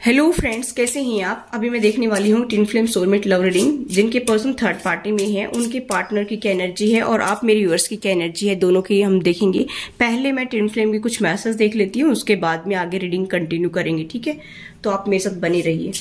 Hello friends कैसे हैं आप? अभी मैं देखने वाली हूँ twin flame soulmate love reading जिनके पर्सन थर्ड पार्टी में है। उनके पार्टनर की क्या एनर्जी है और आप मेरी व्यूअर्स की क्या एनर्जी है, दोनों की हम देखेंगे। पहले मैं टिन फ़िल्म के कुछ मैसेज देख लेती हूँ, उसके बाद में आगे रीडिंग कंटिन्यू करेंगे, ठीक है? तो आप मेरे साथ बनी रहिए।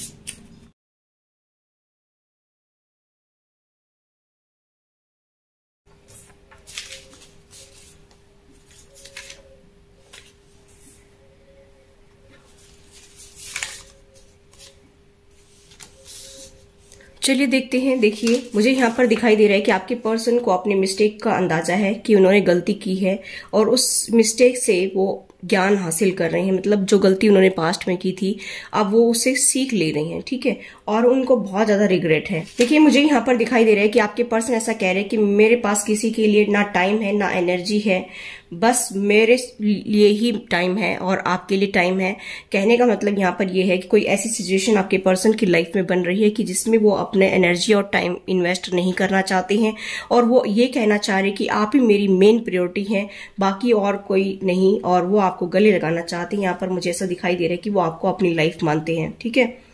चलिए देखते हैं। देखिए, मुझे यहाँ पर दिखाई दे रहा है कि आपके पर्सन को अपने मिस्टेक का अंदाज़ा है कि उन्होंने गलती की है और उस मिस्टेक से वो ज्ञान हासिल कर रहे हैं। मतलब जो गलती उन्होंने पास्ट में की थी, अब वो उसे सीख ले रहे हैं, ठीक है? और उनको बहुत ज़्यादा रिग्रेट है। देखिए, मुझे यहाँ पर दिखाई दे रहा है कि आपके पर्सन ऐसा कह रहे हैं कि मेरे पास किसी के लिए ना टाइम है, ना एनर्जी है बस मेरे लिए ही टाइम है और आपके लिए टाइम है। कहने का मतलब यहाँ पर यह है कि कोई ऐसी सिचुएशन आपके पर्सन की लाइफ में बन रही है कि जिसमें वो अपने एनर्जी और टाइम इन्वेस्ट नहीं करना चाहते हैं। और वो ये कहना चाह रहे कि आप ही मेरी मेन प्रियोरिटी है, बाकी और कोई नहीं और वो आपको गले लगाना चाहते हैं। यहाँ पर मुझे ऐसा दिखाई दे रहा है कि वो आपको अपनी लाइफ मानते हैं, ठीक है?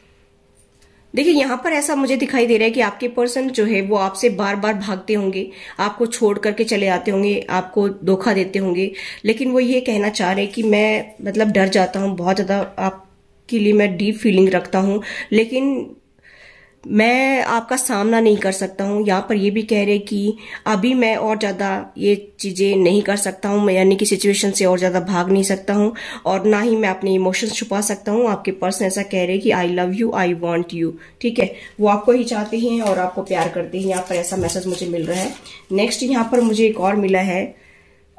देखिए, यहाँ पर ऐसा मुझे दिखाई दे रहा है कि आपके पर्सन जो है, वो आपसे बार बार भागते होंगे, आपको छोड़ करके चले आते होंगे, आपको धोखा देते होंगे। लेकिन वो ये कहना चाह रहे कि मैं मतलब डर जाता हूँ, बहुत ज़्यादा आपके लिए मैं डीप फीलिंग रखता हूँ। लेकिन मैं आपका सामना नहीं कर सकता हूँ। यहाँ पर ये भी कह रहे कि अभी मैं और ज़्यादा ये चीज़ें नहीं कर सकता हूँ। मैं यानी कि सिचुएशन से और ज़्यादा भाग नहीं सकता हूँ और ना ही मैं अपने इमोशंस छुपा सकता हूँ। आपके पर्सन ऐसा कह रहे कि I love you I want you ठीक है? वो आपको ही चाहते हैं और आपको प्यार करते हैं। यहाँ पर ऐसा मैसेज मुझे मिल रहा है। नेक्स्ट यहाँ पर मुझे एक और मिला है।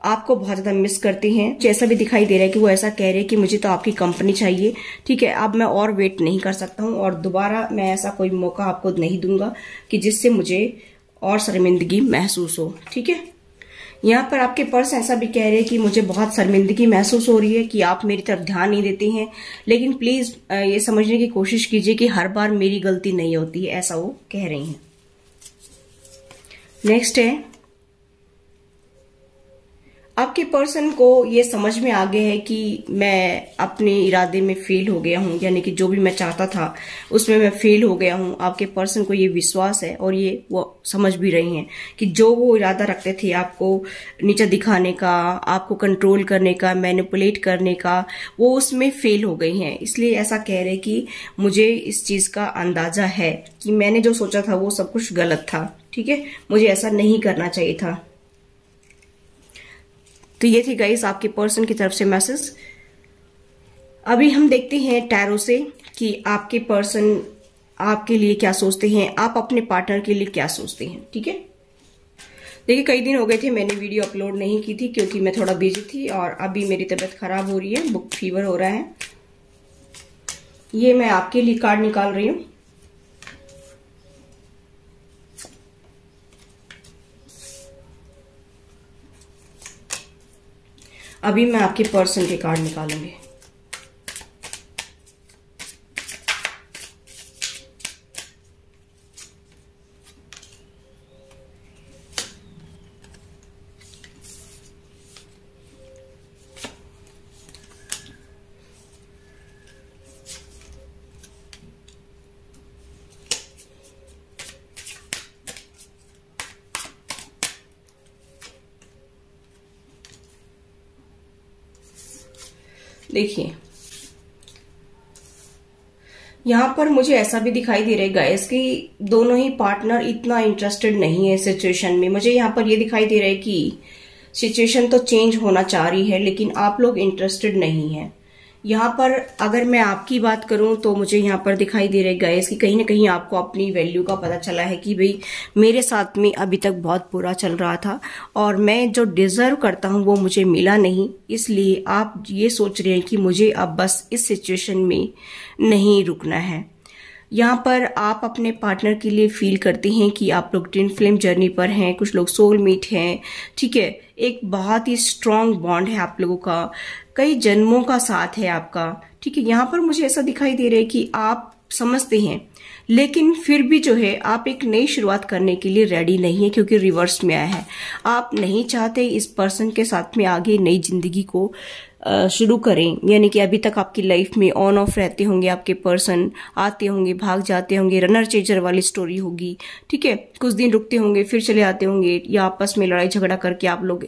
आपको बहुत ज़्यादा मिस करते हैं। जैसा भी दिखाई दे रहा है कि वो ऐसा कह रहे हैं कि मुझे तो आपकी कंपनी चाहिए। ठीक है, अब मैं और वेट नहीं कर सकता हूँ और दोबारा मैं ऐसा कोई मौका आपको नहीं दूँगा कि जिससे मुझे और शर्मिंदगी महसूस हो। ठीक है? यहाँ पर आपके पर्स ऐसा भी कह रहे हैं कि मुझे बहुत शर्मिंदगी महसूस हो रही है कि आप मेरी तरफ़ ध्यान नहीं देते हैं। लेकिन प्लीज़ ये समझने की कोशिश कीजिए कि हर बार मेरी गलती नहीं होती है ऐसा वो कह रही हैं। नेक्स्ट है आपके पर्सन को ये समझ में आ गया है कि मैं अपने इरादे में फेल हो गया हूँ, यानी कि जो भी मैं चाहता था, उसमें मैं फेल हो गया हूँ। आपके पर्सन को ये विश्वास है और ये वो समझ भी रही हैं कि जो वो इरादा रखते थे आपको नीचा दिखाने का, आपको कंट्रोल करने का मैनिपुलेट करने का, वो उसमें फेल हो गई हैं। इसलिए ऐसा कह रहे कि मुझे इस चीज़ का अंदाज़ा है कि मैंने जो सोचा था वो सब कुछ गलत था, ठीक है? मुझे ऐसा नहीं करना चाहिए था। तो ये थी गाइस आपके पर्सन की तरफ़ से मैसेज अभी हम देखते हैं टैरो से कि आपके पर्सन आपके लिए क्या सोचते हैं, आप अपने पार्टनर के लिए क्या सोचते हैं, ठीक है? देखिए, कई दिन हो गए थे मैंने वीडियो अपलोड नहीं की थी क्योंकि मैं थोड़ा बिज़ी थी और अभी मेरी तबीयत खराब हो रही है बुक फीवर हो रहा है। ये मैं आपके लिए कार्ड निकाल रही हूँ। अभी मैं आपके पर्सन के कार्ड निकालूँगी। देखिए। यहाँ पर मुझे ऐसा भी दिखाई दे रहा है गैस कि दोनों ही पार्टनर इतना इंटरेस्टेड नहीं है सिचुएशन में। मुझे यहाँ पर ये दिखाई दे रहा है कि सिचुएशन तो चेंज होना चाह रही है, लेकिन आप लोग इंटरेस्टेड नहीं है। यहाँ पर अगर मैं आपकी बात करूँ तो मुझे यहाँ पर दिखाई दे रहे गैस कि कहीं ना कहीं आपको अपनी वैल्यू का पता चला है कि भाई मेरे साथ में अभी तक बहुत बुरा चल रहा था और मैं जो डिजर्व करता हूँ वो मुझे मिला नहीं। इसलिए आप ये सोच रहे हैं कि मुझे अब बस इस सिचुएशन में नहीं रुकना है। यहाँ पर आप अपने पार्टनर के लिए फील करते हैं कि आप लोग टिन फ़िल्म जर्नी पर हैं, कुछ लोग सोलमेट हैं, ठीक है? एक बहुत ही स्ट्रांग बॉन्ड है आप लोगों का, कई जन्मों का साथ है आपका, ठीक है? यहाँ पर मुझे ऐसा दिखाई दे रहा है कि आप समझते हैं। लेकिन फिर भी जो है, आप एक नई शुरुआत करने के लिए रेडी नहीं है क्योंकि रिवर्स में आया है। आप नहीं चाहते इस पर्सन के साथ में आगे नई ज़िंदगी को शुरू करें। यानी कि अभी तक आपकी लाइफ में ऑन ऑफ़ रहते होंगे आपके पर्सन आते होंगे, भाग जाते होंगे रनर चेजर वाली स्टोरी होगी। ठीक है? कुछ दिन रुकते होंगे, फिर चले आते होंगे, या आपस में लड़ाई झगड़ा करके आप लोग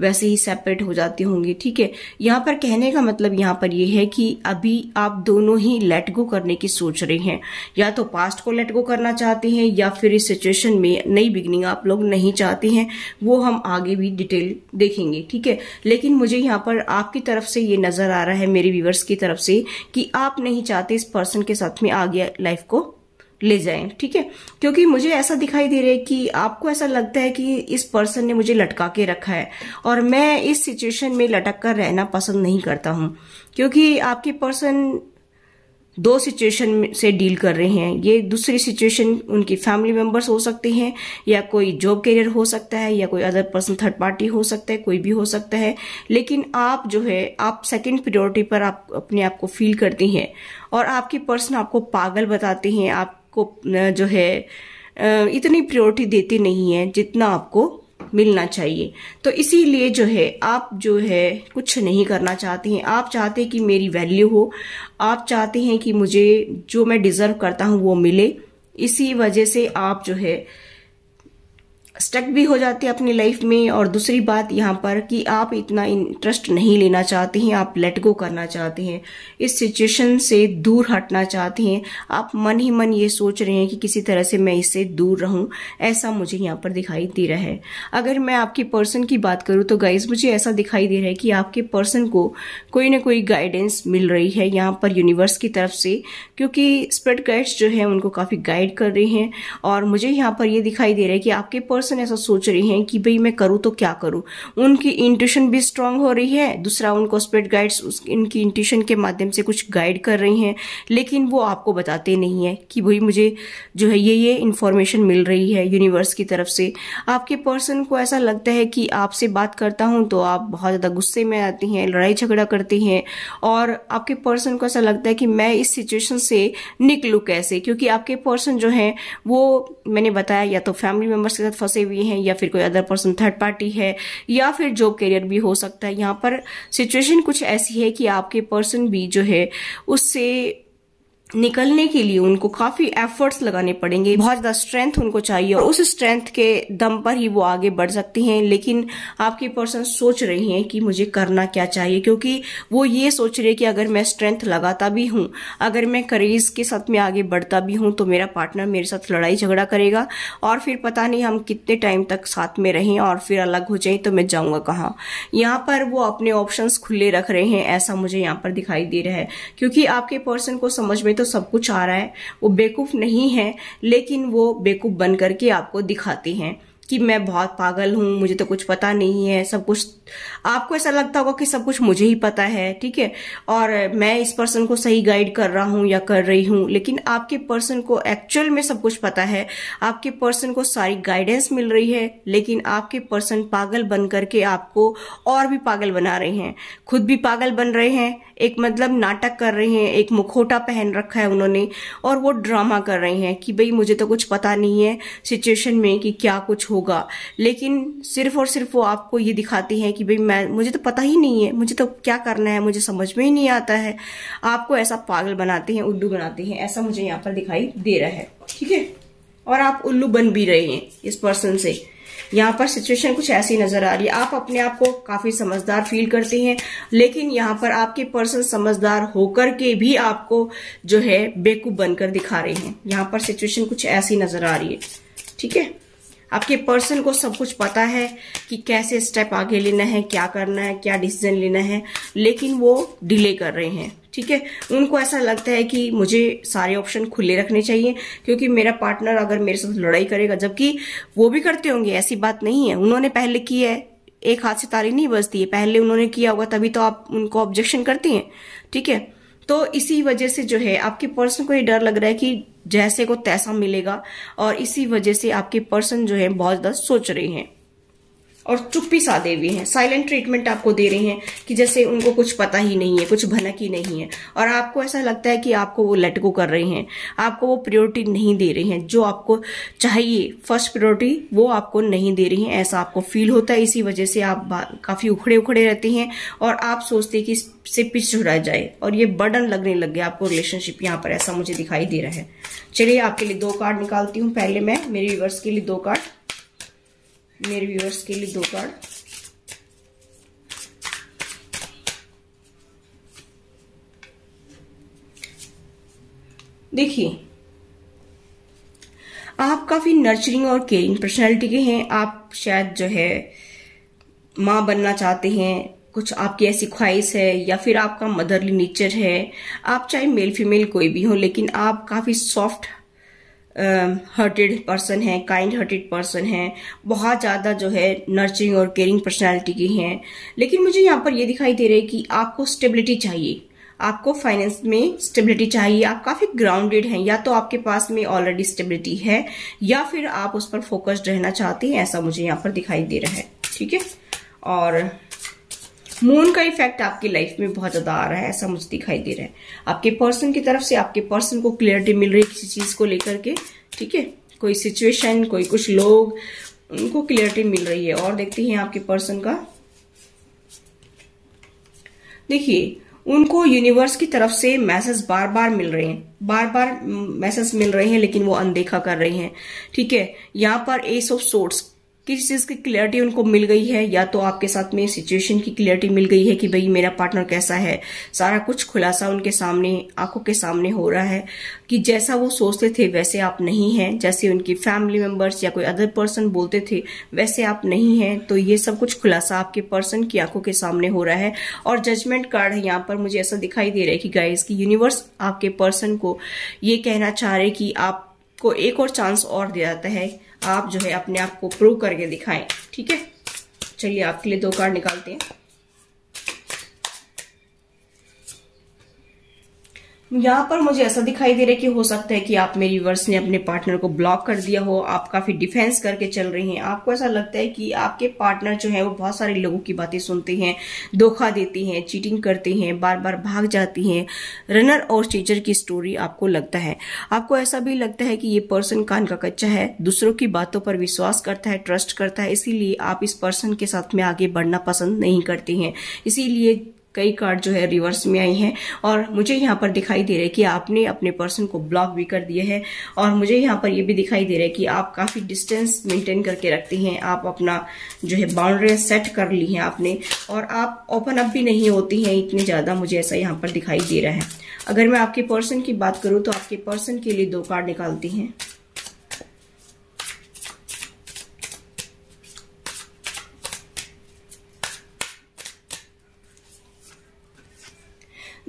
वैसे ही सेपरेट हो जाते होंगे, ठीक है? यहाँ पर कहने का मतलब यहाँ पर यह है कि अभी आप दोनों ही लेट गो करने की सोच रहे हैं। या तो पास्ट को लेट गो करना चाहते हैं या फिर इस सिचुएशन में नई बिगनिंग आप लोग नहीं चाहते हैं, वो हम आगे भी डिटेल देखेंगे, ठीक है? लेकिन मुझे यहाँ पर आपकी तरफ़ से ये नज़र आ रहा है, मेरे व्यूवर्स की तरफ़ से, कि आप नहीं चाहते इस पर्सन के साथ में आगे लाइफ को ले जाएँ, ठीक है? क्योंकि मुझे ऐसा दिखाई दे रहा है कि आपको ऐसा लगता है कि इस पर्सन ने मुझे लटका के रखा है और मैं इस सिचुएशन में लटक कर रहना पसंद नहीं करता हूँ। क्योंकि आपके पर्सन दो सिचुएशन से डील कर रहे हैं। ये दूसरी सिचुएशन उनकी फैमिली मेंबर्स हो सकते हैं, या कोई जॉब करियर हो सकता है, या कोई अदर पर्सन थर्ड पार्टी हो सकता है, कोई भी हो सकता है। लेकिन आप जो है, आप सेकंड प्रियोरिटी पर आप अपने आप को फील करते हैं और आपके पर्सन आपको पागल बताते हैं, आप को जो है इतनी प्रियोरिटी देते नहीं है जितना आपको मिलना चाहिए। तो इसीलिए जो है, आप जो है, कुछ नहीं करना चाहते हैं। आप चाहते हैं कि मेरी वैल्यू हो। आप चाहते हैं कि मुझे जो मैं डिजर्व करता हूँ वो मिले। इसी वजह से आप जो है स्टक भी हो जाते हैं अपनी लाइफ में और दूसरी बात यहाँ पर कि आप इतना इंटरेस्ट नहीं लेना चाहते हैं, आप लेट गो करना चाहते हैं। इस सिचुएशन से दूर हटना चाहते हैं। आप मन ही मन ये सोच रहे हैं कि किसी तरह से मैं इससे दूर रहूँ, ऐसा मुझे यहाँ पर दिखाई दे रहा है। अगर मैं आपके पर्सन की बात करूँ तो गाइज़ मुझे ऐसा दिखाई दे रहा है कि आपके पर्सन को कोई ना कोई गाइडेंस मिल रही है यहाँ पर यूनिवर्स की तरफ़ से, क्योंकि स्प्रेड गाइड्स जो है, उनको काफ़ी गाइड कर रहे हैं। और मुझे यहाँ पर ये दिखाई दे रहा है कि आपके पर्सन पर्सन ऐसा सोच रही हैं कि भाई मैं करूँ तो क्या करूँ? उनकी इंट्यूशन भी स्ट्रांग हो रही है, दूसरा उनको स्प्रेड गाइड्स इनकी इंट्यूशन के माध्यम से कुछ गाइड कर रही हैं, लेकिन वो आपको बताते नहीं है कि भाई मुझे जो है ये ये इन्फॉर्मेशन मिल रही है यूनिवर्स की तरफ़ से। आपके पर्सन को ऐसा लगता है कि आपसे बात करता हूँ तो आप बहुत ज़्यादा गुस्से में आती हैं, लड़ाई झगड़ा करती हैं, और आपके पर्सन को ऐसा लगता है कि मैं इस सिचुएशन से निकलू कैसे? क्योंकि आपके पर्सन जो है, वो, मैंने बताया, या तो फैमिली मेंबर्स के साथ फंसे फंसे हुए हैं, या फिर कोई अदर पर्सन थर्ड पार्टी है, या फिर जॉब करियर भी हो सकता है। यहाँ पर सिचुएशन कुछ ऐसी है कि आपके पर्सन भी जो है, उससे निकलने के लिए उनको काफ़ी एफर्ट्स लगाने पड़ेंगे। बहुत ज़्यादा स्ट्रेंथ उनको चाहिए और उस स्ट्रेंथ के दम पर ही वो आगे बढ़ सकती हैं। लेकिन आपके पर्सन सोच रही हैं कि मुझे करना क्या चाहिए, क्योंकि वो ये सोच रहे कि अगर मैं स्ट्रेंथ लगाता भी हूँ, अगर मैं करेज के साथ में आगे बढ़ता भी हूँ तो मेरा पार्टनर मेरे साथ लड़ाई झगड़ा करेगा और फिर पता नहीं हम कितने टाइम तक साथ में रहें और फिर अलग हो जाए तो मैं जाऊँगा कहाँ। यहाँ पर वो अपने ऑप्शन खुले रख रहे हैं, ऐसा मुझे यहाँ पर दिखाई दे रहा है। क्योंकि आपके पर्सन को समझ में तो सब कुछ आ रहा है, वो बेवकूफ़ नहीं है, लेकिन वो बेवकूफ़ बन करके आपको दिखाती हैं। कि मैं बहुत पागल हूँ, मुझे तो कुछ पता नहीं है, सब कुछ। आपको ऐसा लगता होगा कि सब कुछ मुझे ही पता है, ठीक है? और मैं इस पर्सन को सही गाइड कर रहा हूँ या कर रही हूँ, लेकिन आपके पर्सन को एक्चुअल में सब कुछ पता है। आपके पर्सन को सारी गाइडेंस मिल रही है, लेकिन आपके पर्सन पागल बन करके आपको और भी पागल बना रहे हैं। खुद भी पागल बन रहे हैं, एक मतलब नाटक कर रहे हैं, एक मुखोटा पहन रखा है उन्होंने, और वो ड्रामा कर रहे हैं कि भाई मुझे तो कुछ पता नहीं है सिचुएशन में कि क्या कुछ होगा। लेकिन सिर्फ़ और सिर्फ़ वो आपको ये दिखाती हैं कि भाई मैं, मुझे तो पता ही नहीं है, मुझे तो क्या करना है, मुझे समझ में ही नहीं आता है। आपको ऐसा पागल बनाते हैं, उल्लू बनाते हैं, ऐसा मुझे यहाँ पर दिखाई दे रहा है, ठीक है? और आप उल्लू बन भी रहे हैं इस पर्सन से। यहाँ पर सिचुएशन कुछ ऐसी नज़र आ रही है। आप अपने आप को काफ़ी समझदार फील करते हैं, लेकिन यहाँ पर आपके पर्सन समझदार होकर के भी आपको जो है बेकूफ बनकर दिखा रहे हैं। यहाँ पर सिचुएशन कुछ ऐसी नज़र आ रही है, ठीक है? आपके पर्सन को सब कुछ पता है कि कैसे स्टेप आगे लेना है, क्या करना है, क्या डिसीज़न लेना है, लेकिन वो डिले कर रहे हैं, ठीक है? उनको ऐसा लगता है कि मुझे सारे ऑप्शन खुले रखने चाहिए, क्योंकि मेरा पार्टनर अगर मेरे साथ लड़ाई करेगा, जबकि वो भी करते होंगे, ऐसी बात नहीं है। उन्होंने पहले की है, एक हाथ से तारी नहीं बजती है। पहले उन्होंने किया होगा, तभी तो आप उनको ऑब्जेक्शन करती हैं, ठीक है? तो इसी वजह से जो है, आपके पर्सन को ये डर लग रहा है कि जैसे को तैसा मिलेगा और इसी वजह से आपके पर्सन जो है बहुत ज़्यादा सोच रहे हैं। और चुप्पी साधे हुए हैं। साइलेंट ट्रीटमेंट आपको दे रहे हैं कि जैसे उनको कुछ पता ही नहीं है, कुछ भनक ही नहीं है। और आपको ऐसा लगता है कि आपको वो लेट गो कर रहे हैं। आपको वो प्रियोरिटी नहीं दे रहे हैं। जो आपको चाहिए फ़र्स्ट प्रियोरिटी वो आपको नहीं दे रही है। ऐसा आपको फील होता है। इसी वजह से आप काफ़ी उखड़े उखड़े रहते हैं और आप सोचते हैं कि इससे पिछ छुड़ा जाए। और ये बर्डन लगने लग गया आपको रिलेशनशिप यहाँ पर, ऐसा मुझे दिखाई दे रहा है। चलिए, आपके लिए दो कार्ड निकालती हूँ। पहले मैं, मेरे व्यूवर्स के लिए दो कार्ड मेरे व्यूअर्स के लिए दो कार्ड देखिए, आप काफ़ी नर्चरिंग और केयरिंग पर्सनैलिटी के हैं। आप शायद जो है, माँ बनना चाहते हैं, कुछ आपकी ऐसी ख्वाहिश है या फिर आपका मदरली नेचर है। आप चाहे मेल फीमेल कोई भी हो, लेकिन आप काफ़ी सॉफ्ट हर्टेड पर्सन है काइंड हर्टेड पर्सन है, बहुत ज़्यादा जो है नर्चरिंग और केयरिंग पर्सनैलिटी की हैं। लेकिन मुझे यहाँ पर ये दिखाई दे रहा है कि आपको स्टेबिलिटी चाहिए। आपको फाइनेंस में स्टेबिलिटी चाहिए। आप काफ़ी ग्राउंडेड हैं। या तो आपके पास में ऑलरेडी स्टेबिलिटी है, या फिर आप उस पर फोकस्ड रहना चाहते हैं, ऐसा मुझे यहाँ पर दिखाई दे रहा है। ठीक है? और मून का इफ़ेक्ट आपकी लाइफ में बहुत ज़्यादा आ रहा है, ऐसा मुझे दिखाई दे रहा है। आपके पर्सन की तरफ़ से आपके पर्सन को क्लियरिटी मिल रही है किसी चीज़ को लेकर के, ठीक है? कोई सिचुएशन कोई कुछ लोग, उनको क्लियरिटी मिल रही है। और देखते हैं आपके पर्सन का। देखिए, उनको यूनिवर्स की तरफ़ से मैसेज बार बार मिल रहे हैं। बार बार मैसेज मिल रहे हैं, लेकिन वो अनदेखा कर रहे हैं। ठीक है? यहाँ पर एस ऑफ़ सोर्ट्स किसी चीज़ की क्लियरिटी उनको मिल गई है, या तो आपके साथ में सिचुएशन की क्लियरिटी मिल गई है कि भाई मेरा पार्टनर कैसा है। सारा कुछ खुलासा उनके सामने, आँखों के सामने हो रहा है कि जैसा वो सोचते थे, वैसे आप नहीं हैं। जैसे उनकी फैमिली मेंबर्स या कोई अदर पर्सन बोलते थे, वैसे आप नहीं हैं। तो ये सब कुछ खुलासा आपके पर्सन की आँखों के सामने हो रहा है। और जजमेंट कार्ड है यहाँ पर, मुझे ऐसा दिखाई दे रहा है कि गाइस की यूनिवर्स आपके पर्सन को ये कहना चाह रहे कि आपको एक और चांस और दिया जाता है। आप जो है अपने आप को प्रूव करके दिखाएँ, ठीक है? चलिए आपके लिए दो कार्ड निकालते हैं। यहाँ पर मुझे ऐसा दिखाई दे रहा है कि हो सकता है कि आप मेरी वर्स ने अपने पार्टनर को ब्लॉक कर दिया हो, आप काफ़ी डिफेंस करके चल रही हैं। आपको ऐसा लगता है कि आपके पार्टनर जो है, वो बहुत सारे लोगों की बातें सुनते हैं, धोखा देती हैं चीटिंग करते हैं बार बार भाग जाती हैं। रनर और टीचर की स्टोरी आपको लगता है। आपको ऐसा भी लगता है कि ये पर्सन कान का कच्चा है, दूसरों की बातों पर विश्वास करता है ट्रस्ट करता है, इसीलिए आप इस पर्सन के साथ में आगे बढ़ना पसंद नहीं करते हैं। इसीलिए कई कार्ड जो है रिवर्स में आई हैं। और मुझे यहाँ पर दिखाई दे रहा है कि आपने अपने पर्सन को ब्लॉक भी कर दिया है। और मुझे यहाँ पर ये भी दिखाई दे रहा है कि आप काफ़ी डिस्टेंस मेंटेन करके रखते हैं। आप अपना जो है बाउंड्री सेट कर ली है आपने। और आप ओपन अप भी नहीं होती हैं, इतनी ज़्यादा मुझे ऐसा यहाँ पर दिखाई दे रहा है। अगर मैं आपके पर्सन की बात करूँ तो आपके पर्सन के लिए दो कार्ड निकालती हैं।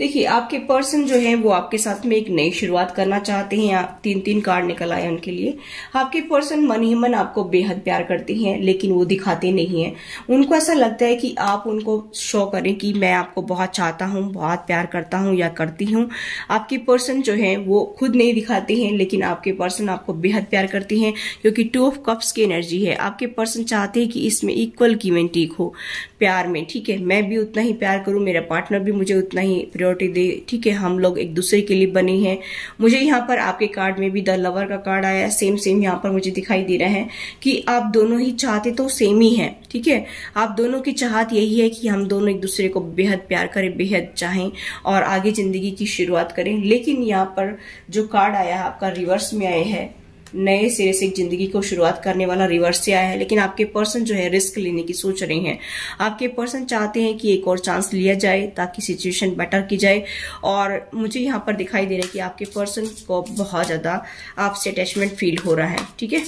देखिए, आपके पर्सन जो है, वो आपके साथ में एक नई शुरुआत करना चाहते हैं आप तीन तीन कार्ड निकल आए उनके लिए। आपके पर्सन मन ही मन आपको बेहद प्यार करते हैं, लेकिन वो दिखाते नहीं है। उनको ऐसा लगता है कि आप उनको शो करें कि मैं आपको बहुत चाहता हूँ, बहुत प्यार करता हूँ या करती हूँ। आपके पर्सन जो है, वो खुद नहीं दिखाते हैं, लेकिन आपके पर्सन आपको बेहद प्यार करते हैं, क्योंकि टू ऑफ़ कप्स की एनर्जी है। आपके पर्सन चाहते हैं कि इसमें इक्वल की टीक हो, प्यार में। ठीक है, मैं भी उतना ही प्यार करूँ, मेरा पार्टनर भी मुझे उतना ही प्रायोरिटी दे, ठीक है, हम लोग एक दूसरे के लिए बने हैं। मुझे यहाँ पर आपके कार्ड में भी द लवर का कार्ड आया है सेम सेम यहाँ पर मुझे दिखाई दे रहा है कि आप दोनों ही चाहते तो सेम ही है, ठीक है? आप दोनों की चाहत यही है कि हम दोनों एक दूसरे को बेहद प्यार करें, बेहद चाहें और आगे ज़िंदगी की शुरुआत करें। लेकिन यहाँ पर जो कार्ड आया है, आपका रिवर्स में आया है नए सिरे से ज़िंदगी को शुरुआत करने वाला रिवर्स से आया है। लेकिन आपके पर्सन जो है रिस्क लेने की सोच रहे हैं। आपके पर्सन चाहते हैं कि एक और चांस लिया जाए, ताकि सिचुएशन बेटर की जाए। और मुझे यहाँ पर दिखाई दे रहा है कि आपके पर्सन को बहुत ज़्यादा आपसे अटैचमेंट फील हो रहा है। ठीक है?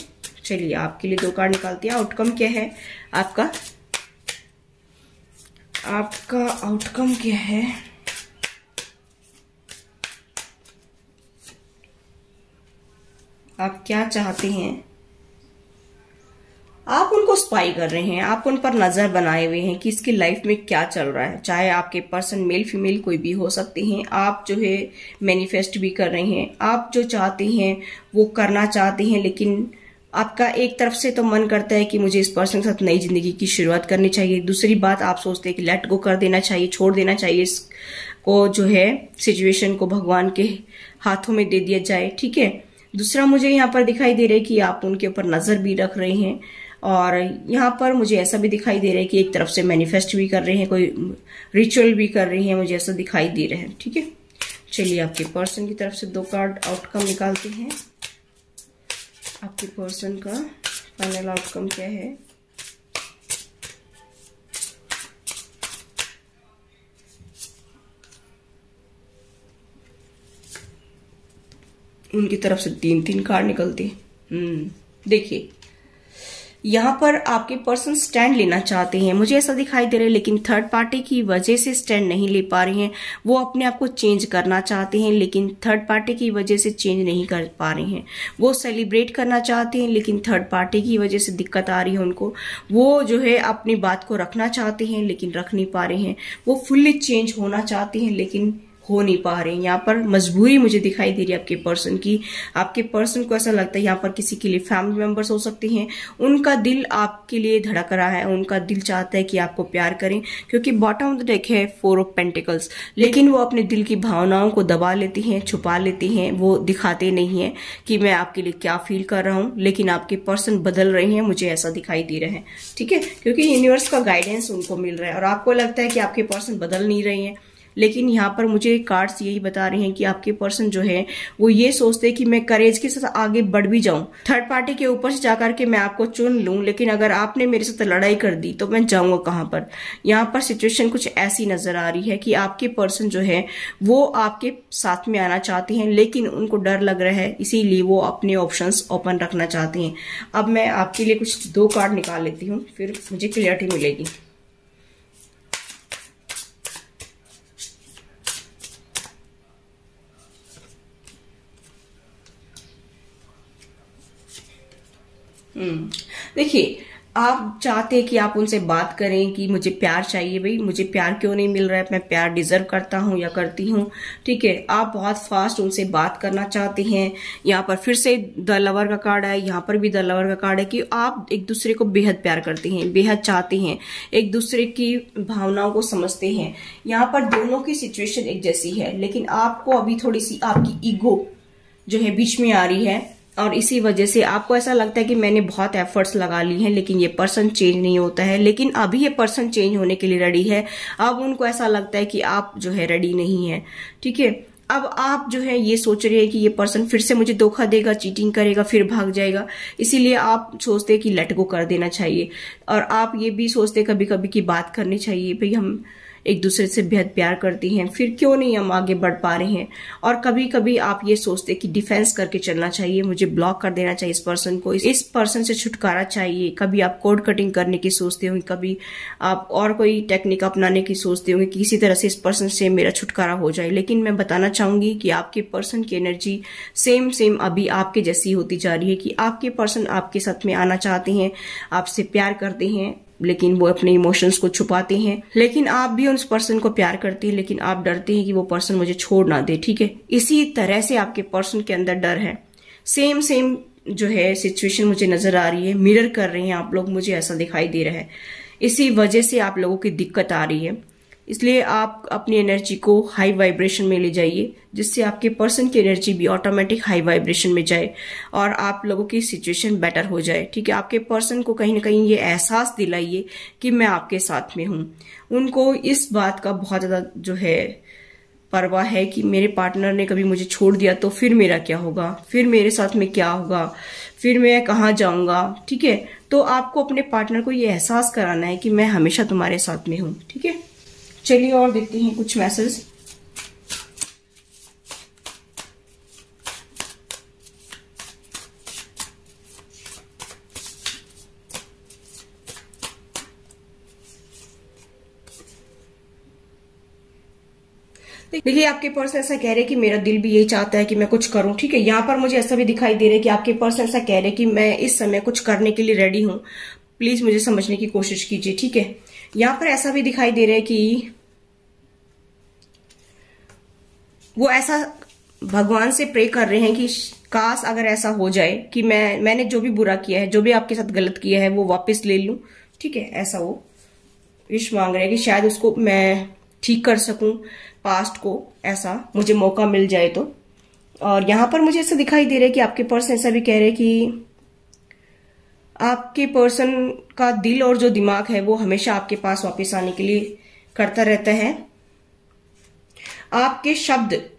चलिए, आपके लिए दो कार्ड निकालती है। आउटकम क्या है? आपका आपका आउटकम क्या है? आप क्या चाहते हैं? आप उनको स्पाई कर रहे हैं, आप उन पर नज़र बनाए हुए हैं कि इसकी लाइफ में क्या चल रहा है। चाहे आपके पर्सन मेल फीमेल कोई भी हो सकते हैं, आप जो है मैनिफेस्ट भी कर रहे हैं। आप जो चाहते हैं, वो करना चाहते हैं, लेकिन आपका एक तरफ़ से तो मन करता है कि मुझे इस पर्सन के साथ नई ज़िंदगी की शुरुआत करनी चाहिए। दूसरी बात, आप सोचते हैं कि लेट गो कर देना चाहिए, छोड़ देना चाहिए, इसको जो है सिचुएशन को भगवान के हाथों में दे दिया जाए। ठीक है? दूसरा मुझे यहाँ पर दिखाई दे रहा है कि आप उनके ऊपर नज़र भी रख रहे हैं और यहाँ पर मुझे ऐसा भी दिखाई दे रहा है कि एक तरफ़ से मैनिफेस्ट भी कर रहे हैं, कोई रिचुअल भी कर रही हैं, मुझे ऐसा दिखाई दे रहा है, ठीक है? चलिए आपके पर्सन की तरफ़ से दो कार्ड आउटकम निकालते हैं। आपके पर्सन का फाइनल आउटकम क्या है? उनकी तरफ़ से तीन तीन कार्ड निकलते। हम्म देखिए, यहाँ पर आपके पर्सन स्टैंड लेना चाहते हैं। मुझे ऐसा दिखाई दे रहा है, लेकिन थर्ड पार्टी की वजह से स्टैंड नहीं ले पा रहे हैं। वो अपने आप को चेंज करना चाहते हैं, लेकिन थर्ड पार्टी की वजह से चेंज नहीं कर पा रहे हैं। वो सेलिब्रेट करना चाहते हैं, लेकिन थर्ड पार्टी की वजह से दिक्कत आ रही है उनको। वो जो है अपनी बात को रखना चाहते हैं, लेकिन रख नहीं पा रहे हैं। वो फुल्ली चेंज होना चाहते हैं, लेकिन हो नहीं पा रहे हैं। यहाँ पर मजबूरी मुझे दिखाई दे रही है आपके पर्सन की। आपके पर्सन को ऐसा लगता है यहाँ पर किसी के लिए फैमिली मेंबर्स हो सकते हैं। उनका दिल आपके लिए धड़क रहा है। उनका दिल चाहता है कि आपको प्यार करें, क्योंकि बॉटम ऑफ़ द डेक है फोर ऑफ़ पेंटिकल्स लेकिन वो अपने दिल की भावनाओं को दबा लेती हैं, छुपा लेती हैं। वो दिखाते नहीं है कि मैं आपके लिए क्या फील कर रहा हूँ। लेकिन आपके पर्सन बदल रहे हैं, मुझे ऐसा दिखाई दे रहा है। ठीक है? क्योंकि यूनिवर्स का गाइडेंस उनको मिल रहा है। और आपको लगता है कि आपके पर्सन बदल नहीं रहे हैं। लेकिन यहाँ पर मुझे कार्ड्स यही बता रहे हैं कि आपके पर्सन जो है, वो ये सोचते हैं कि मैं करेज के साथ आगे बढ़ भी जाऊँ। थर्ड पार्टी के ऊपर से जाकर के मैं आपको चुन लूँ, लेकिन अगर आपने मेरे साथ लड़ाई कर दी तो मैं जाऊँगा कहाँ पर? यहाँ पर सिचुएशन कुछ ऐसी नज़र आ रही है कि आपके पर्सन जो है, वो आपके साथ में आना चाहते हैं, लेकिन उनको डर लग रहा है, इसीलिए वो अपने ऑप्शन ओपन रखना चाहते हैं। अब मैं आपके लिए कुछ दो कार्ड निकाल लेती हूँ, फिर मुझे क्लियरिटी मिलेगी। देखिए, आप चाहते हैं कि आप उनसे बात करें कि मुझे प्यार चाहिए भाई, मुझे प्यार क्यों नहीं मिल रहा है? मैं प्यार डिजर्व करता हूँ या करती हूँ? ठीक है, आप बहुत फास्ट उनसे बात करना चाहते हैं। यहाँ पर फिर से द लवर का कार्ड है, यहाँ पर भी द लवर का कार्ड है कि आप एक दूसरे को बेहद प्यार करते हैं, बेहद चाहते हैं, एक दूसरे की भावनाओं को समझते हैं। यहाँ पर दोनों की सिचुएशन एक जैसी है, लेकिन आपको अभी थोड़ी सी आपकी ईगो जो है बीच में आ रही है। और इसी वजह से आपको ऐसा लगता है कि मैंने बहुत एफर्ट्स लगा ली हैं, लेकिन ये पर्सन चेंज नहीं होता है। लेकिन अभी ये पर्सन चेंज होने के लिए रेडी है। अब उनको ऐसा लगता है कि आप जो है रेडी नहीं है। ठीक है? अब आप जो है, ये सोच रहे हैं कि ये पर्सन फिर से मुझे धोखा देगा चीटिंग करेगा, फिर भाग जाएगा। इसीलिए आप सोचते हैं कि लटको कर देना चाहिए। और आप ये भी सोचते कभी कभी की बात करनी चाहिए, भाई हम एक दूसरे से बेहद प्यार करती हैं। फिर क्यों नहीं हम आगे बढ़ पा रहे हैं? और कभी कभी आप ये सोचते कि डिफेंस करके चलना चाहिए, मुझे ब्लॉक कर देना चाहिए इस पर्सन को। इस पर्सन से छुटकारा चाहिए। कभी आप कोड कटिंग करने की सोचते होंगे, कभी आप और कोई टेक्निक अपनाने की सोचते होंगे कि किसी तरह से इस पर्सन से मेरा छुटकारा हो जाए। लेकिन मैं बताना चाहूँगी कि आपके पर्सन की एनर्जी सेम सेम अभी आपके जैसी होती जा रही है कि आपके पर्सन आपके साथ में आना चाहते हैं, आपसे प्यार करते हैं। लेकिन वो अपने इमोशंस को छुपाते हैं। लेकिन आप भी उस पर्सन को प्यार करते हैं, लेकिन आप डरते हैं कि वो पर्सन मुझे छोड़ ना दे, ठीक है? इसी तरह से आपके पर्सन के अंदर डर है। सेम सेम जो है सिचुएशन मुझे नज़र आ रही है मिरर कर रहे हैं आप लोग, मुझे ऐसा दिखाई दे रहा है। इसी वजह से आप लोगों की दिक्कत आ रही है। इसलिए आप अपनी एनर्जी को हाई वाइब्रेशन में ले जाइए, जिससे आपके पर्सन की एनर्जी भी ऑटोमेटिक हाई वाइब्रेशन में जाए और आप लोगों की सिचुएशन बेटर हो जाए। ठीक है? आपके पर्सन को कहीं ना कहीं ये एहसास दिलाइए कि मैं आपके साथ में हूँ। उनको इस बात का बहुत ज़्यादा जो है, परवाह है कि मेरे पार्टनर ने कभी मुझे छोड़ दिया तो फिर मेरा क्या होगा? फिर मेरे साथ में क्या होगा? फिर मैं कहाँ जाऊँगा? ठीक है? तो आपको अपने पार्टनर को ये एहसास कराना है कि मैं हमेशा तुम्हारे साथ में हूँ। ठीक है? चलिए और देखते हैं कुछ मैसेज देखिए, आपके पर्सन ऐसा कह रहे हैं कि मेरा दिल भी यही चाहता है कि मैं कुछ करूँ, ठीक है? यहाँ पर मुझे ऐसा भी दिखाई दे रहा है कि आपके पर्सन ऐसा कह रहे हैं कि मैं इस समय कुछ करने के लिए रेडी हूँ। प्लीज़ मुझे समझने की कोशिश कीजिए, ठीक है? यहाँ पर ऐसा भी दिखाई दे रहा है कि वो ऐसा भगवान से प्रे कर रहे हैं कि काश अगर ऐसा हो जाए कि मैं, मैंने जो भी बुरा किया है, जो भी आपके साथ गलत किया है, वो वापस ले लूँ। ठीक है, ऐसा वो विश मांग रहे हैं कि शायद उसको मैं ठीक कर सकूँ पास्ट को, ऐसा मुझे मौका मिल जाए तो। और यहाँ पर मुझे ऐसा दिखाई दे रहा है कि आपके पर्सन ऐसा भी कह रहे हैं कि आपके पर्सन का दिल और जो दिमाग है, वो हमेशा आपके पास वापस आने के लिए करता रहता है। आपके शब्द,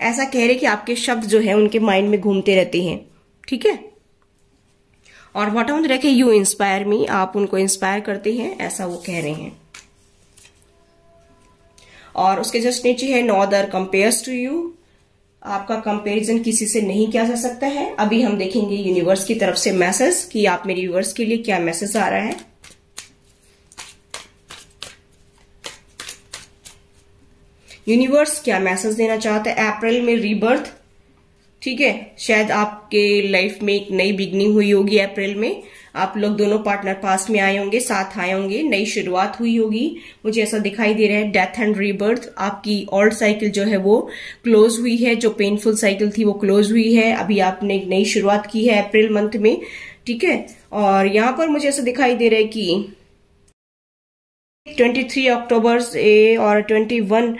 ऐसा कह रहे कि आपके शब्द जो है, उनके माइंड में घूमते रहते हैं। ठीक है? और वॉट ऑन रखे यू इंस्पायर मी आप उनको इंस्पायर करते हैं, ऐसा वो कह रहे हैं। और उसके जस्ट नीचे है no other compares to you आपका कंपैरिजन किसी से नहीं किया जा सकता है। अभी हम देखेंगे यूनिवर्स की तरफ़ से मैसेज कि आप मेरे यूनिवर्स के लिए क्या मैसेज आ रहा है। यूनिवर्स क्या मैसेज देना चाहता है? अप्रैल में रीबर्थ ठीक है? शायद आपके लाइफ में एक नई बिगनिंग हुई होगी अप्रैल में। आप लोग दोनों पार्टनर पास में आए होंगे, साथ आए होंगे, नई शुरुआत हुई होगी। मुझे ऐसा दिखाई दे रहा है डेथ एंड रीबर्थ आपकी ओल्ड साइकिल जो है वो क्लोज हुई है, जो पेनफुल साइकिल थी वो क्लोज हुई है। अभी आपने एक नई शुरुआत की है अप्रैल मंथ में, ठीक है? और यहाँ पर मुझे ऐसा दिखाई दे रहा है कि 23 अक्टूबर से और 21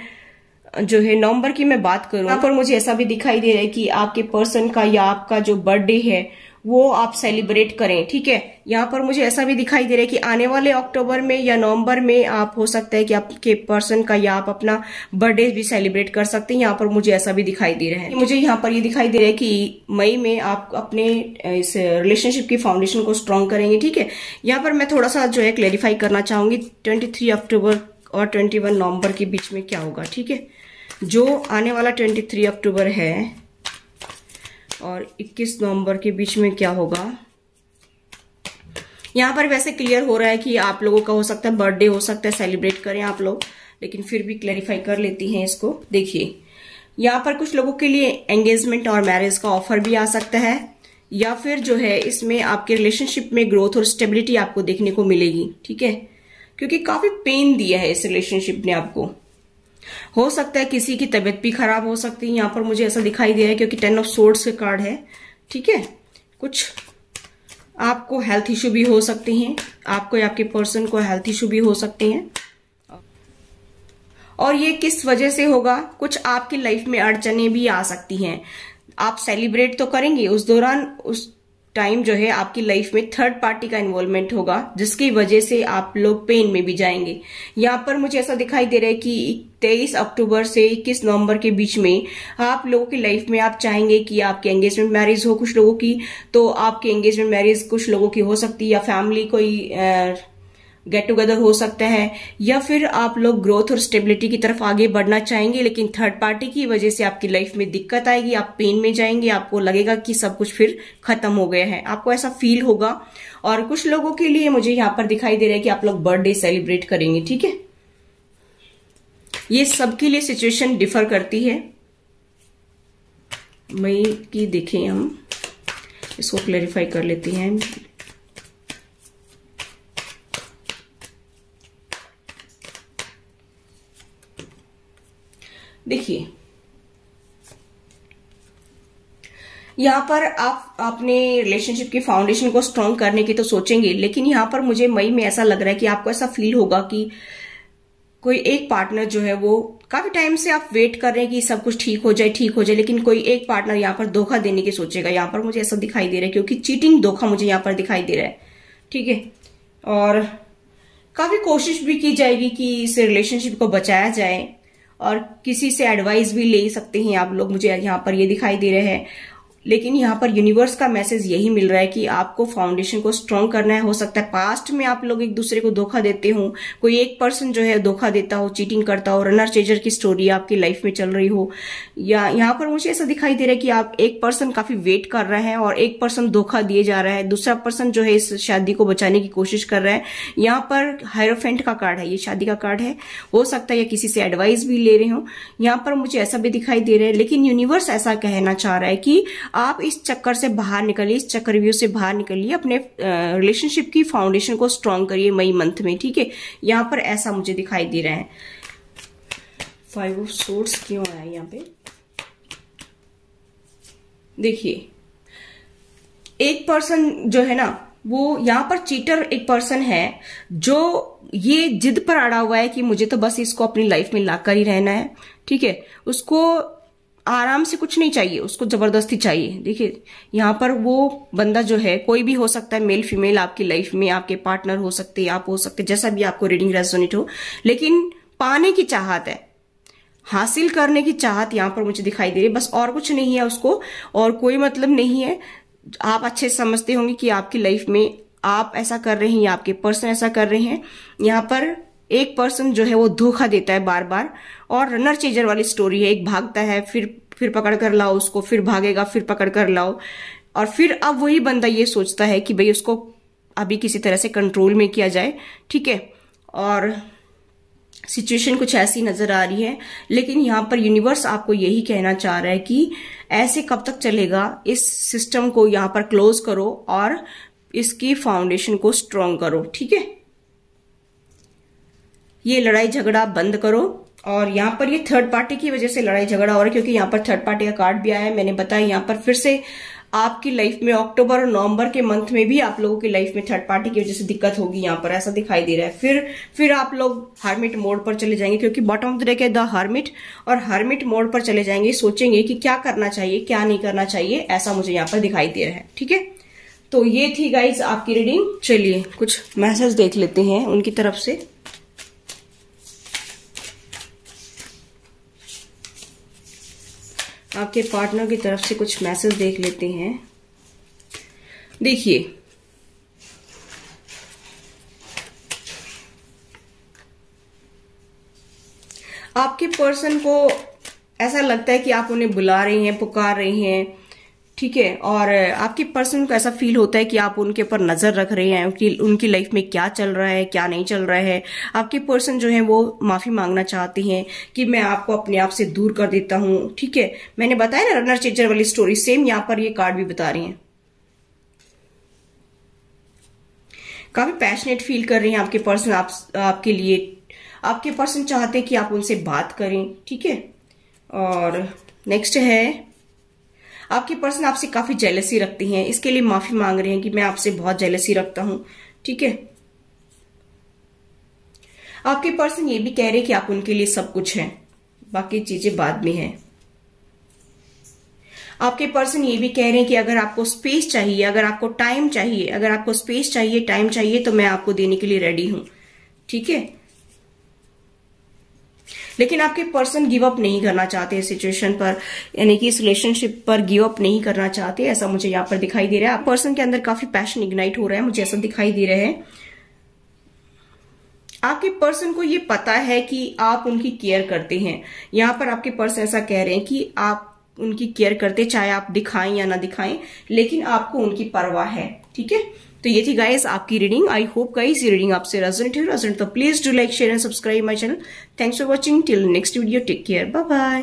जो है नवंबर की मैं बात करूँ, यहाँ पर मुझे ऐसा भी दिखाई दे रहा है कि आपके पर्सन का या आपका जो बर्थडे है वो आप सेलिब्रेट करें, ठीक है? यहाँ पर मुझे ऐसा भी दिखाई दे रहा है कि आने वाले अक्टूबर में या नवंबर में आप हो सकता है कि आपके पर्सन का या आप अपना बर्थडे भी सेलिब्रेट कर सकते हैं। यहाँ पर मुझे ऐसा भी दिखाई दे रहा है। मुझे यहाँ पर ये दिखाई दे रहा है कि मई में आप अपने इस रिलेशनशिप की फाउंडेशन को स्ट्रांग करेंगे, ठीक है? यहाँ पर मैं थोड़ा सा जो है क्लेरिफाई करना चाहूँगी ट्वेंटी अक्टूबर और ट्वेंटी नवंबर के बीच में क्या होगा, ठीक है? जो आने वाला 23 अक्टूबर है और 21 नवंबर के बीच में क्या होगा? यहाँ पर वैसे क्लियर हो रहा है कि आप लोगों का हो सकता है बर्थडे हो सकता है सेलिब्रेट करें आप लोग, लेकिन फिर भी क्लैरिफाई कर लेती हैं इसको। देखिए, यहाँ पर कुछ लोगों के लिए एंगेजमेंट और मैरिज का ऑफ़र भी आ सकता है, या फिर जो है इसमें आपके रिलेशनशिप में ग्रोथ और स्टेबिलिटी आपको देखने को मिलेगी, ठीक है? क्योंकि काफ़ी पेन दिया है इस रिलेशनशिप ने आपको। हो सकता है किसी की तबीयत भी खराब हो सकती है। यहाँ पर मुझे ऐसा दिखाई दे रहा है क्योंकि टेन ऑफ़ सोर्ट्स के कार्ड है। ठीक है? कुछ आपको हेल्थ इश्यू भी हो सकते हैं। आपको या आपके पर्सन को हेल्थ इश्यू भी हो सकते हैं। और ये किस वजह से होगा? कुछ आपकी लाइफ में अड़चने भी आ सकती हैं। आप सेलिब्रेट तो करेंगे। उस दौरान उस टाइम जो है आपकी लाइफ में थर्ड पार्टी का इन्वॉल्वमेंट होगा, जिसकी वजह से आप लोग पेन में भी जाएँगे। यहाँ पर मुझे ऐसा दिखाई दे रहा है कि 23 अक्टूबर से 21 नवंबर के बीच में आप लोगों की लाइफ में आप चाहेंगे कि आपकी एंगेजमेंट मैरिज हो कुछ लोगों की तो आपकी एंगेजमेंट मैरिज कुछ लोगों की हो सकती है या फैमिली कोई गेट टुगेदर हो सकता है, या फिर आप लोग ग्रोथ और स्टेबिलिटी की तरफ़ आगे बढ़ना चाहेंगे, लेकिन थर्ड पार्टी की वजह से आपकी लाइफ में दिक्कत आएगी, आप पेन में जाएँगे, आपको लगेगा कि सब कुछ फिर खत्म हो गया है। आपको ऐसा फील होगा। और कुछ लोगों के लिए मुझे यहाँ पर दिखाई दे रहा है कि आप लोग बर्थडे सेलिब्रेट करेंगे, ठीक है? ये सबके लिए सिचुएशन डिफर करती है। मई की देखें हम, इसको क्लैरिफाई कर लेते हैं। देखिए, यहाँ पर आप अपने रिलेशनशिप की फाउंडेशन को स्ट्रांग करने की तो सोचेंगे, लेकिन यहाँ पर मुझे मई में ऐसा लग रहा है कि आपको ऐसा फील होगा कि कोई एक पार्टनर जो है वो, काफ़ी टाइम से आप वेट कर रहे हैं कि सब कुछ ठीक हो जाए, ठीक हो जाए, लेकिन कोई एक पार्टनर यहाँ पर धोखा देने की सोचेगा। यहाँ पर मुझे ऐसा दिखाई दे रहा है क्योंकि चीटिंग धोखा मुझे यहाँ पर दिखाई दे रहा है, ठीक है? और काफ़ी कोशिश भी की जाएगी कि इस रिलेशनशिप को बचाया जाए। और किसी से एडवाइस भी ले सकते हैं आप लोग, मुझे यहाँ पर ये दिखाई दे रहे हैं। लेकिन यहाँ पर यूनिवर्स का मैसेज यही मिल रहा है कि आपको फाउंडेशन को स्ट्रॉन्ग करना है, हो सकता है पास्ट में आप लोग एक दूसरे को धोखा देते हो, कोई एक पर्सन जो है धोखा देता हो चीटिंग करता हो रनर चेजर की स्टोरी आपकी लाइफ में चल रही हो, या यहाँ पर मुझे ऐसा दिखाई दे रहा है कि आप एक पर्सन काफ़ी वेट कर रहे हैं और एक पर्सन धोखा दिए जा रहा है, दूसरा पर्सन जो है इस शादी को बचाने की कोशिश कर रहा है। यहाँ पर हायरोफेंट का कार्ड है, ये शादी का कार्ड है, हो सकता है या किसी से एडवाइस भी ले रहे हो। यहाँ पर मुझे ऐसा भी दिखाई दे रहा है, लेकिन यूनिवर्स ऐसा कहना चाह रहा है कि आप इस चक्कर से बाहर निकलिए, इस चक्रव्यूह से बाहर निकलिए, अपने रिलेशनशिप की फाउंडेशन को स्ट्रॉन्ग करिए मई मंथ में, ठीक है? यहाँ पर ऐसा मुझे दिखाई दे रहा है। फाइव ऑफ़ सोर्स क्यों आया यहाँ पे? देखिए, एक पर्सन जो है ना, वो यहाँ पर चीटर एक पर्सन है, जो ये जिद पर अड़ा हुआ है कि मुझे तो बस इसको अपनी लाइफ में लाकर ही रहना है, ठीक है? उसको आराम से कुछ नहीं चाहिए, उसको ज़बरदस्ती चाहिए। देखिए, यहाँ पर वो बंदा जो है, कोई भी हो सकता है मेल फीमेल आपकी लाइफ में आपके पार्टनर हो सकते हैं आप हो सकते, जैसा भी आपको रीडिंग रेजोनेट हो। लेकिन पाने की चाहत है। हासिल करने की चाहत यहाँ पर मुझे दिखाई दे रही है। बस और कुछ नहीं है उसको, और कोई मतलब नहीं है। आप अच्छे समझते होंगे कि आपकी लाइफ में आप ऐसा कर रहे हैं, या आपके पर्सन ऐसा कर रहे हैं। यहाँ पर एक पर्सन जो है वो धोखा देता है बार बार और रनर चेजर वाली स्टोरी है, एक भागता है, फिर फिर पकड़ कर लाओ उसको, फिर भागेगा, फिर पकड़ कर लाओ। और फिर अब वही बंदा ये सोचता है कि भाई उसको अभी किसी तरह से कंट्रोल में किया जाए, ठीक है? और सिचुएशन कुछ ऐसी नज़र आ रही है, लेकिन यहाँ पर यूनिवर्स आपको यही कहना चाह रहा है कि ऐसे कब तक चलेगा? इस सिस्टम को यहाँ पर क्लोज करो और इसकी फाउंडेशन को स्ट्रॉन्ग करो, ठीक है? ये लड़ाई झगड़ा बंद करो। और यहाँ पर ये थर्ड पार्टी की वजह से लड़ाई झगड़ा हो रहा है, क्योंकि यहाँ पर थर्ड पार्टी का कार्ड भी आया है। मैंने बताया यहाँ पर फिर से आपकी लाइफ में अक्टूबर और नवंबर के मंथ में भी आप लोगों की लाइफ में थर्ड पार्टी की वजह से दिक्कत होगी यहाँ पर, ऐसा दिखाई दे रहा है। फिर फिर आप लोग हार्मिट मोड पर चले जाएँगे, क्योंकि बॉटम ऑफ़ द डेक है द हार्मिट और हार्मिट मोड पर चले जाएँगे, सोचेंगे कि क्या करना चाहिए, क्या नहीं करना चाहिए, ऐसा मुझे यहाँ पर दिखाई दे रहा है, ठीक है? तो ये थी गाइज़ आपकी रीडिंग चलिए कुछ मैसेज देख लेते हैं उनकी तरफ़ से। आपके पार्टनर की तरफ़ से कुछ मैसेज देख लेते हैं। देखिए। आपके पर्सन को ऐसा लगता है कि आप उन्हें बुला रही हैं, पुकार रही हैं। ठीक है? और आपके पर्सन को ऐसा फील होता है कि आप उनके ऊपर नज़र रख रहे हैं उनकी उनकी लाइफ में क्या चल रहा है क्या नहीं चल रहा है? आपके पर्सन जो है वो माफ़ी मांगना चाहते हैं कि मैं आपको अपने आप से दूर कर देता हूँ ठीक है? मैंने बताया ना रनर चेंजर वाली स्टोरी सेम यहाँ पर ये कार्ड भी बता रही हैं। काफ़ी पैशनेट फील कर रही हैं आपके पर्सन आप, आपके लिए। आपके पर्सन चाहते हैं कि आप उनसे बात करें ठीक है? और नेक्स्ट है आपके पर्सन आपसे काफ़ी जेलसी रखती हैं। इसके लिए माफ़ी मांग रहे हैं कि मैं आपसे बहुत जेलसी रखता हूँ। ठीक है? आपके पर्सन ये भी कह रहे हैं कि आप उनके लिए सब कुछ हैं। बाकी चीज़ें बाद में हैं। आपके पर्सन ये भी कह रहे हैं कि अगर आपको स्पेस चाहिए, अगर आपको टाइम चाहिए, अगर आपको स्पेस चाहिए टाइम चाहिए तो मैं आपको देने के लिए रेडी हूँ। ठीक है? लेकिन आपके पर्सन गिव अप नहीं करना चाहते इस सिचुएशन पर, यानी कि इस रिलेशनशिप पर गिव अप नहीं करना चाहते, ऐसा मुझे यहाँ पर दिखाई दे रहा है। आप पर्सन के अंदर काफ़ी पैशन इग्नाइट हो रहा है, मुझे ऐसा दिखाई दे रहा है। आपके पर्सन को ये पता है कि आप उनकी केयर करते हैं। यहाँ पर आपके पर्सन ऐसा कह रहे हैं कि आप उनकी केयर करते चाहे आप दिखाएँ या ना दिखाएँ, लेकिन आपको उनकी परवाह है, ठीक है? तो ये थी गाइस आपकी रीडिंग आई होप गाइस ये रीडिंग आपसे रेजोनेट है। रेजोनेट तो please do like share and subscribe my channel thanks for watching till next video take care bye bye